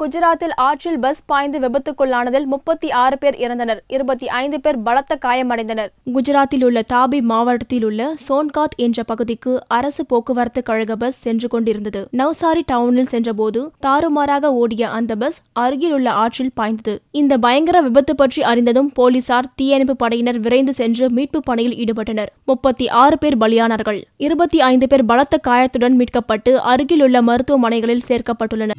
குஜராத்தில் ஆற்றில் பஸ் பாய்ந்து விபத்துக்குள்ளானதில் முப்பத்தி ஆறு பேர் இறந்தனர். இருபத்தி ஐந்து பேர் பலத்த காயமடைந்தனர். குஜராத்தில் உள்ள தாபி மாவட்டத்தில் உள்ள சோன்காத் என்ற பகுதிக்கு அரசு போக்குவரத்து கழக பஸ் சென்று கொண்டிருந்தது. நவ்சாரி டவுனில் சென்றபோது தாறுமாறாக ஓடிய அந்த பஸ் அருகில் உள்ள ஆற்றில் பாய்ந்தது. இந்த பயங்கர விபத்து பற்றி அறிந்ததும் போலீசார் தீயணைப்பு படையினர் விரைந்து சென்று மீட்பு பணியில் ஈடுபட்டனர். முப்பத்தி ஆறு பேர் பலியானார்கள். இருபத்தி ஐந்து பேர் பலத்த காயத்துடன் மீட்கப்பட்டு அருகிலுள்ள மருத்துவமனைகளில் சேர்க்கப்பட்டுள்ளனர்.